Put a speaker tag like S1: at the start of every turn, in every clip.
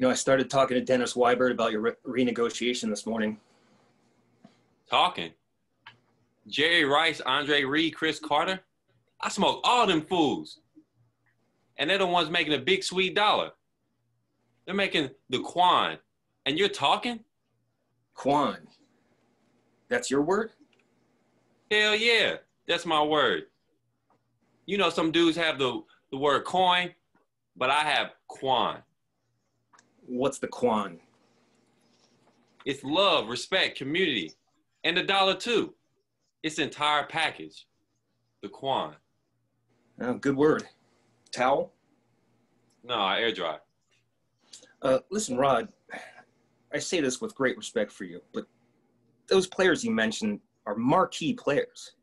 S1: You know, I started talking to Dennis Weibert about your re- renegotiation this morning.
S2: Talking. Jerry Rice, Andre Reed, Chris Carter. I smoke all them fools. And they're the ones making a big sweet dollar. They're making the Quan. And you're talking?
S1: Quan. That's your word?
S2: Hell yeah. That's my word. You know, some dudes have the, the word coin, but I have Quan.
S1: What's the Quan?
S2: It's love, respect, community, and the dollar too. It's entire package. The Quan.
S1: Oh, good word. Towel?
S2: No, I air dry.
S1: Uh, listen, Rod, I say this with great respect for you, but those players you mentioned are marquee players.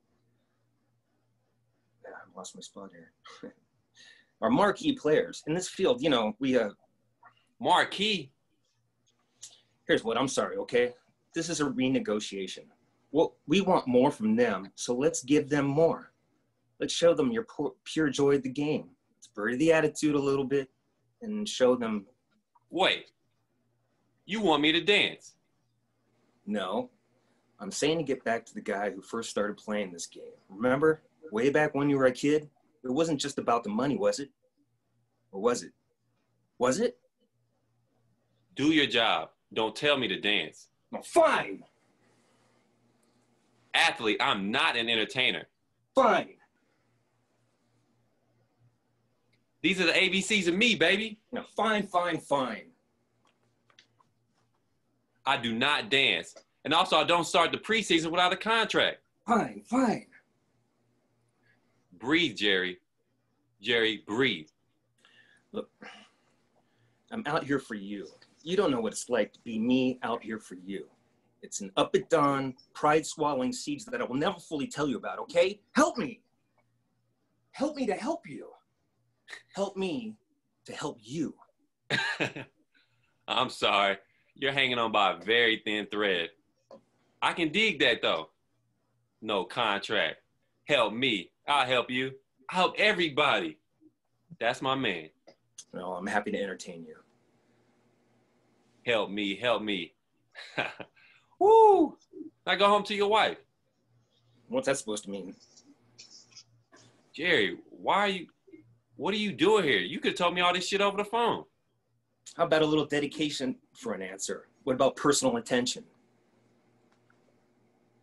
S1: Yeah, I lost my spot here. are marquee players in this field. You know, we uh,
S2: Marquee.
S1: here's what I'm sorry, okay? This is a renegotiation. Well, we want more from them, so let's give them more. Let's show them your pure joy of the game. Let's bury the attitude a little bit and show them
S2: Wait. You want me to dance?
S1: no. I'm saying to get back to the guy who first started playing this game. Remember, way back when you were a kid, it wasn't just about the money, was it? Or was it? Was it?
S2: Do your job. Don't tell me to dance.
S1: No, fine,
S2: Athlete, I'm not an entertainer.
S1: fine.
S2: These are the ABCs of me, baby.
S1: No, fine, fine, fine.
S2: I do not dance. And also, I don't start the preseason without a contract.
S1: Fine, fine.
S2: Breathe, Jerry. Jerry, breathe.
S1: Look, I'm out here for you. You don't know what it's like to be me out here for you. It's an up and down, pride swallowing siege that I will never fully tell you about, okay? Help me. Help me to help you. Help me to help you.
S2: I'm sorry. You're hanging on by a very thin thread. I can dig that though. No contract. Help me. I'll help you. I help everybody. That's my man.
S1: Well, I'm happy to entertain you.
S2: Help me. Help me. Woo! Now go home to your wife.
S1: What's that supposed to mean?
S2: Jerry, why are you, what are you doing here? You could have told me all this shit over the phone.
S1: How about a little dedication for an answer? What about personal attention?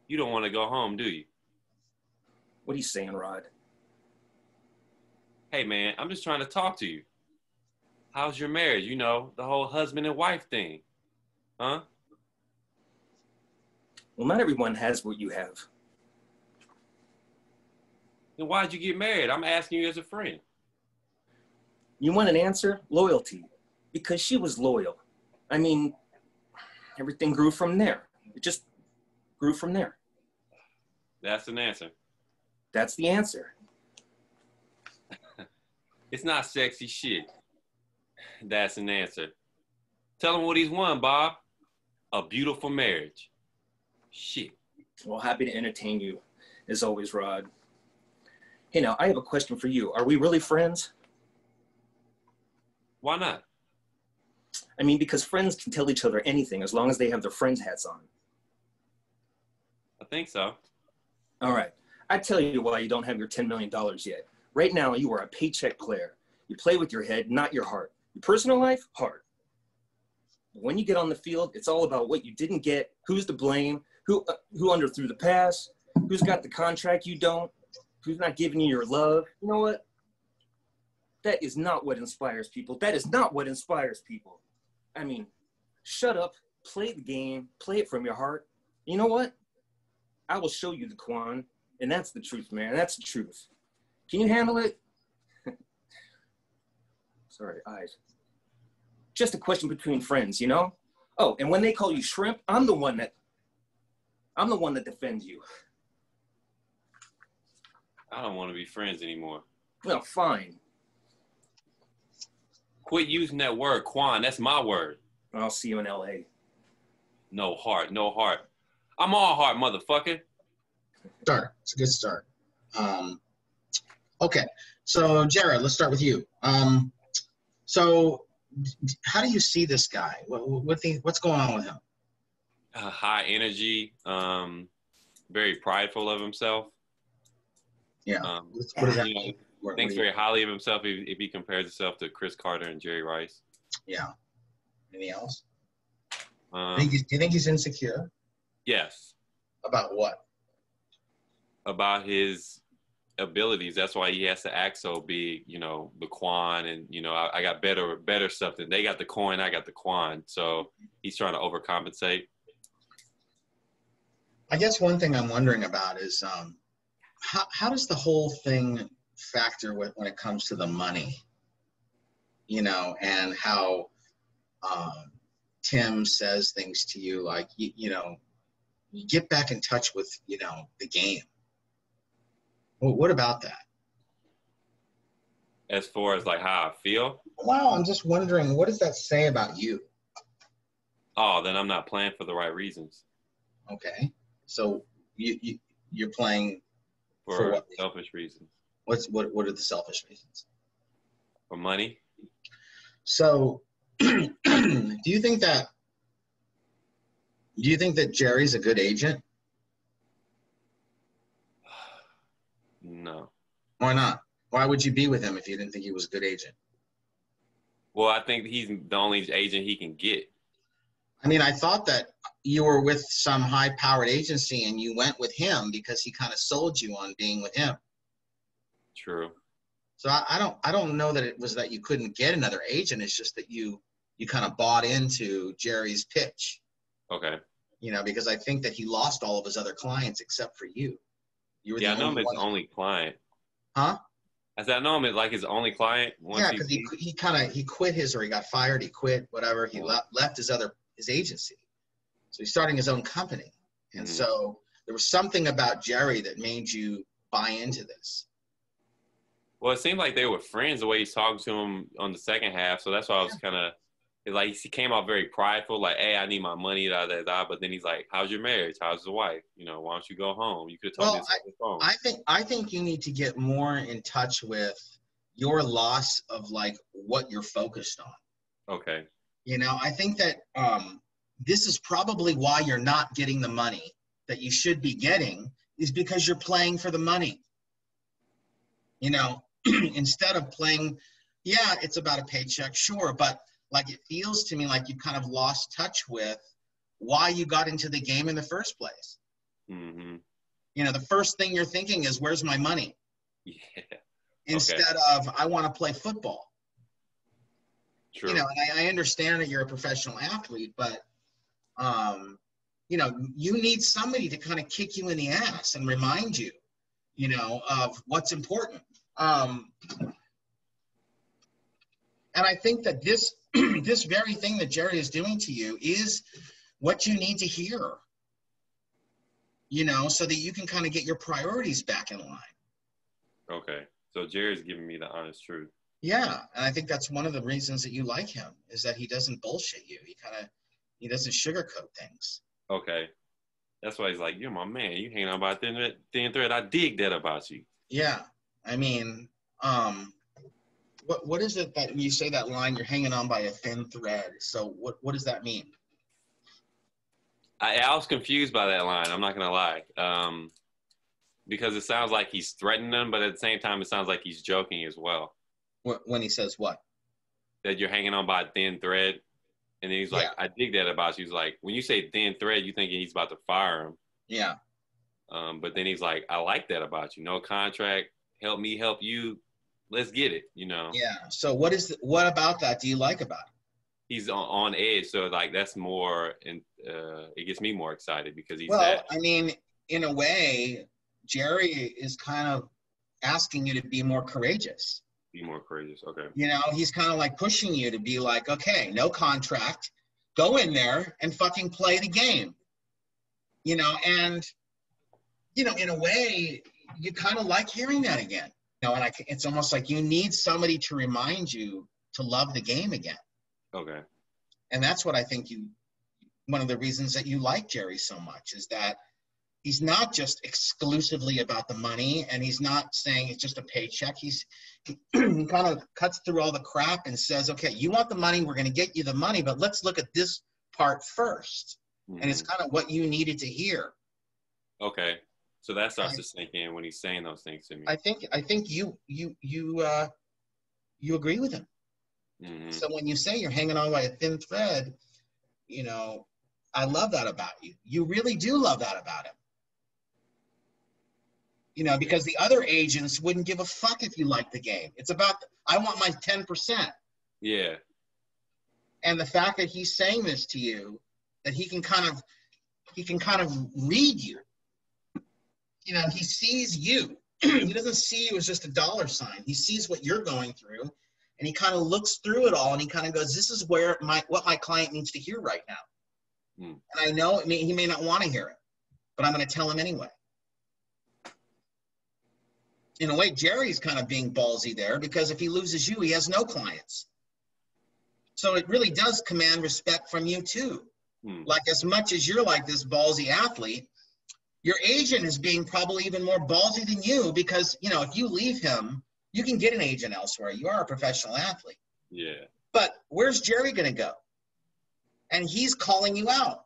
S2: You don't want to go home, do you?
S1: What are you saying, Rod?
S2: Hey man, I'm just trying to talk to you. How's your marriage? You know, the whole husband and wife thing. Huh?
S1: Well, not everyone has what you have.
S2: Then why'd you get married? I'm asking you as a friend.
S1: You want an answer? Loyalty. Because she was loyal. I mean, everything grew from there. It just grew from there.
S2: That's an answer.
S1: That's the answer.
S2: It's not sexy shit. That's an answer. Tell him what he's won, Bob. A beautiful marriage. Shit.
S1: Well, happy to entertain you, as always, Rod. Hey, now, I have a question for you. Are we really friends?
S2: Why not?
S1: I mean, because friends can tell each other anything as long as they have their friends hats on.
S2: I think so.
S1: All right. I tell you why you don't have your $10 million yet. Right now, you are a paycheck player. You play with your head, not your heart. Personal life, hard. When you get on the field, it's all about what you didn't get, who's to blame, who uh, who underthrew the pass, who's got the contract you don't, who's not giving you your love. You know what? That is not what inspires people. That is not what inspires people. I mean, shut up, play the game, play it from your heart. You know what? I will show you the Quan, and that's the truth, man. That's the truth. Can you handle it? Sorry, eyes. Just a question between friends, you know? Oh, and when they call you shrimp, I'm the one that I'm the one that defends you.
S2: I don't want to be friends anymore.
S1: Well, fine.
S2: Quit using that word, Quan. That's my word.
S1: I'll see you in LA.
S2: No heart, no heart. I'm all heart, motherfucker.
S3: start. It's a good start. Um, okay, so Jared, let's start with you. Um, so how do you see this guy? What, what thing, what's going on with him?
S2: Uh, high energy, um, very prideful of himself.
S3: Yeah.
S2: Um,
S3: What does that
S2: you know,
S3: mean? What-
S2: thinks very highly of himself if, if he compares himself to Chris Carter and Jerry Rice.
S3: yeah. Anything else?
S2: Um,
S3: do you think he's insecure
S2: yes,
S3: about what?
S2: about his abilities. That's why he has to act so big. You know, the Quan, and you know, I, I got better, better stuff than they got the coin. I got the Quan. So he's trying to overcompensate.
S3: I guess one thing I'm wondering about is um, how, how does the whole thing factor with, when it comes to the money? You know, and how um, Tim says things to you like, you, you know, get back in touch with, you know, the game. Well, what about that?
S2: As far as like how I feel,
S3: Wow, I'm just wondering, what does that say about you?
S2: oh, then I'm not playing for the right reasons.
S3: Okay, so you, you you're playing.
S2: For,
S3: For what?
S2: selfish reasons.
S3: What's what? What are the selfish reasons?
S2: For money.
S3: So, do you think that? Do you think that Jerry's a good agent?
S2: No.
S3: Why not? Why would you be with him if you didn't think he was a good agent?
S2: Well, I think he's the only agent he can get.
S3: I mean, I thought that you were with some high-powered agency and you went with him because he kind of sold you on being with him.
S2: True.
S3: So I, I don't I don't know that it was that you couldn't get another agent. It's just that you you kind of bought into Jerry's pitch,
S2: Okay.
S3: you know, because I think that he lost all of his other clients except for you. You were
S2: Yeah, I know him as only client.
S3: Huh?
S2: I said I know him as like his only client.
S3: Yeah,
S2: he
S3: because he he kind of he quit his or he got fired. He quit whatever. He
S2: Yeah.
S3: left left his other his agency, so he's starting his own company. And
S2: Mhm.
S3: so there was something about Jerry that made you buy into this.
S2: Well, it seemed like they were friends the way he's talking to him on the second half. So that's why I was kind of like he came out very prideful, like, "Hey, I need my money." Da, da, da. But then he's like, "How's your marriage? How's the wife? You know, why don't you go home? You could have told
S3: Well,
S2: me this on the phone."
S3: I think I think you need to get more in touch with your loss of like what you're focused on.
S2: okay.
S3: You know, I think that um, this is probably why you're not getting the money that you should be getting is because you're playing for the money. You know, instead of playing, yeah, it's about a paycheck, sure, but like it feels to me like you kind of lost touch with why you got into the game in the first place.
S2: hmm
S3: You know, the first thing you're thinking is, where's my money?
S2: Yeah.
S3: Instead of, I want to play football.
S2: True.
S3: you know, and I, I understand that you're a professional athlete, but um, you know, you need somebody to kind of kick you in the ass and remind you, you know, of what's important. Um, and I think that this this very thing that Jerry is doing to you is what you need to hear. You know, so that you can kind of get your priorities back in line.
S2: okay. So Jerry's giving me the honest truth.
S3: Yeah, and I think that's one of the reasons that you like him is that he doesn't bullshit you. He kind of he doesn't sugarcoat things.
S2: Okay. That's why he's like, "You're my man. You hanging out about thin, thin thread. I dig that about you."
S3: Yeah, I mean, um, what what is it that when you say that line? You're hanging on by a thin thread. So what what does that mean?
S2: I, I was confused by that line. I'm not gonna lie, um, because it sounds like he's threatening them, but at the same time, it sounds like he's joking as well.
S3: When he says what?
S2: That you're hanging on by a thin thread, and then he's like, "I dig that about you." He's like, when you say thin thread, you thinking he's about to fire him,
S3: Yeah,
S2: um, but then he's like, "I like that about you. No contract. Help me help you. Let's get it." You know,
S3: yeah. So what is the, what about that do you like about him?
S2: he's on, on edge, so like that's more, and uh, it gets me more excited because he's
S3: Well,
S2: that.
S3: I mean, in a way, Jerry is kind of asking you to be more courageous.
S2: Be more courageous. Okay.
S3: You know, he's kind of like pushing you to be like, okay, no contract, go in there and fucking play the game. You know, and you know, in a way, you kind of like hearing that again. Know, and I, it's almost like you need somebody to remind you to love the game again.
S2: Okay.
S3: And that's what I think you. One of the reasons that you like Jerry so much is that he's not just exclusively about the money and he's not saying it's just a paycheck he's he, kind of cuts through all the crap and says okay you want the money we're going to get you the money but let's look at this part first and it's
S2: Mhm.
S3: kind of what you needed to hear
S2: okay. So that starts to sink in when he's saying those things to me.
S3: i think i think you you you uh you agree with him
S2: Mhm.
S3: so when you say you're hanging on by a thin thread you know i love that about you you really do love that about him you know because the other agents wouldn't give a fuck if you like the game it's about i want my 10%
S2: Yeah.
S3: and the fact that he's saying this to you that he can kind of he can kind of read you you know he sees you. He doesn't see you as just a dollar sign. He sees what you're going through and he kind of looks through it all and he kind of goes this is where my what my client needs to hear right now.
S2: Hmm.
S3: and i know it may, he may not want to hear it but i'm going to tell him anyway. In a way jerry's kind of being ballsy there because if he loses you he has no clients. So it really does command respect from you too.
S2: Hmm.
S3: like as much as you're like this ballsy athlete your agent is being probably even more ballsy than you because you know if you leave him you can get an agent elsewhere. You are a professional athlete.
S2: Yeah.
S3: but where's jerry going to go? And he's calling you out.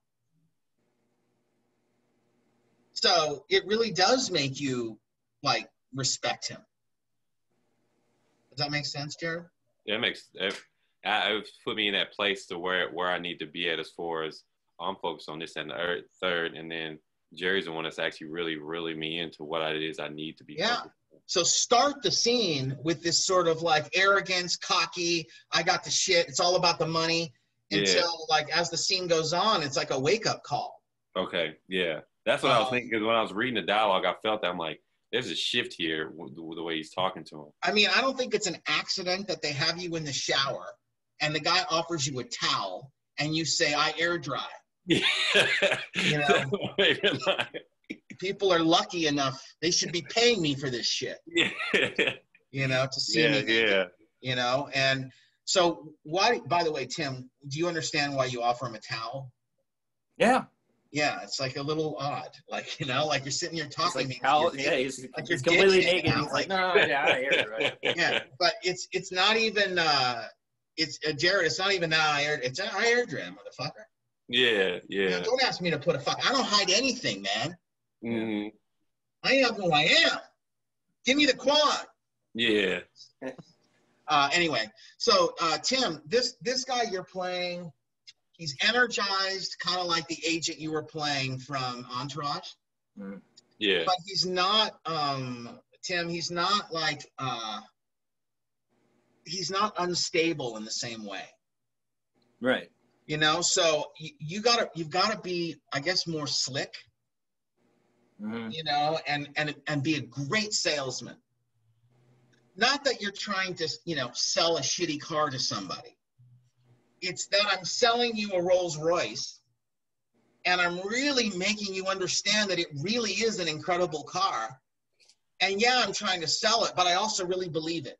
S3: So it really does make you like respect him. Does that make sense jared
S2: That makes it, I, it put me in that place to where where I need to be at as far as I'm focused on this and the third, and then Jerry's the one that's actually really really me into what it is I need to be.
S3: Yeah. So start the scene with this sort of like arrogance, cocky, I got the shit, it's all about the money.
S2: Yeah.
S3: Until like as the scene goes on, it's like a wake up call.
S2: Okay. Yeah. That's what I was
S3: Um,
S2: thinking. Because when I was reading the dialogue, I felt that I'm like, there's a shift here with the, with the way he's talking to him.
S3: I mean, I don't think it's an accident that they have you in the shower and the guy offers you a towel and you say, I air dry.
S2: Yeah.
S3: You know? People are lucky enough, they should be paying me for this shit,
S2: yeah.
S3: you know, to see
S2: Yeah.
S3: me. naked,
S2: Yeah.
S3: You know, and so why by the way, Tim, do you understand why you offer him a towel?
S1: Yeah.
S3: Yeah, it's like a little odd. Like, you know, like you're sitting here
S1: He's
S3: talking
S1: like,
S3: to me.
S1: how, yeah,
S3: dick-
S1: he's,
S3: like
S1: he's completely naked.
S3: out,
S1: He's like,
S3: like-
S1: no, yeah, I right?
S3: yeah, but it's it's not even uh it's uh, Jared, it's not even that I aired it's I air dram, motherfucker.
S2: Yeah.
S3: You know,
S2: Yeah.
S3: don't ask me to put a fuck I don't hide anything, man.
S2: Mhm.
S3: I am who I am. Give me the Quan.
S2: Yeah.
S3: Uh anyway, so uh Tim, this this guy you're playing, he's energized, kind of like the agent you were playing from Entourage.
S2: Yeah.
S3: but he's not um tim he's not like uh he's not unstable in the same way
S1: Right.
S3: You know? So you, you gotta you've gotta be i guess more slick
S1: Mhm.
S3: you know and and and be a great salesman. Not that you're trying to you know sell a shitty car to somebody. It's that i'm selling you a rolls royce and i'm really making you understand that it really is an incredible car. And yeah i'm trying to sell it but i also really believe it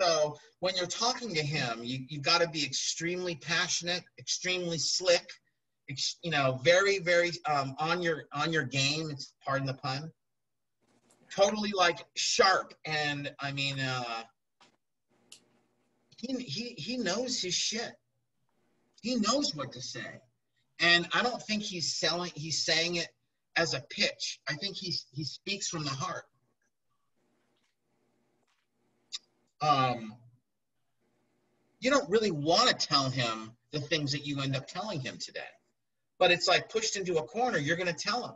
S3: so when you're talking to him you, you got to be extremely passionate extremely slick ex- you know, very, very um, on your on your game. It's pardon the pun. Totally like sharp, and I mean, uh, he he he knows his shit. He knows what to say, and I don't think he's selling. He's saying it as a pitch. I think he's he speaks from the heart. Um, you don't really want to tell him the things that you end up telling him today but it's like pushed into a corner you're going to tell him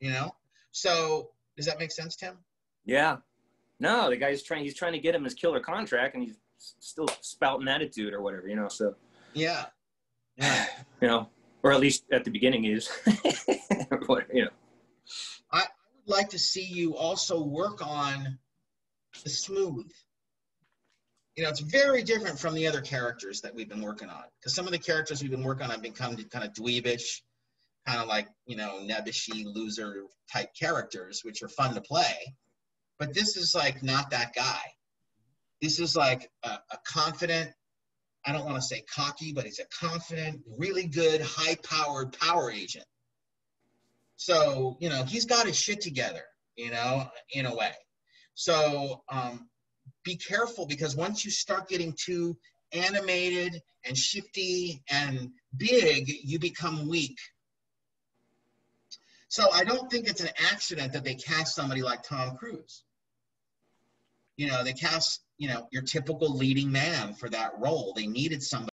S3: you know so does that make sense tim
S1: Yeah. No, the guy's trying. He's trying to get him his killer contract, and he's still spouting attitude or whatever, you know. So,
S3: yeah yeah
S1: you know, or at least at the beginning is. You know.
S3: i would like to see you also work on smooth you know it's very different from the other characters that we've been working on because some of the characters we've been working on have become kind of dweebish kind of like you know nebbishy loser type characters which are fun to play but this is like not that guy this is like a, a confident I don't want to say cocky, but he's a confident, really good, high powered power agent. So, you know, he's got his shit together, you know, in a way. So um, be careful because once you start getting too animated and shifty and big, you become weak. So I don't think it's an accident that they cast somebody like Tom Cruise. You know, they cast, you know, your typical leading man for that role. They needed somebody.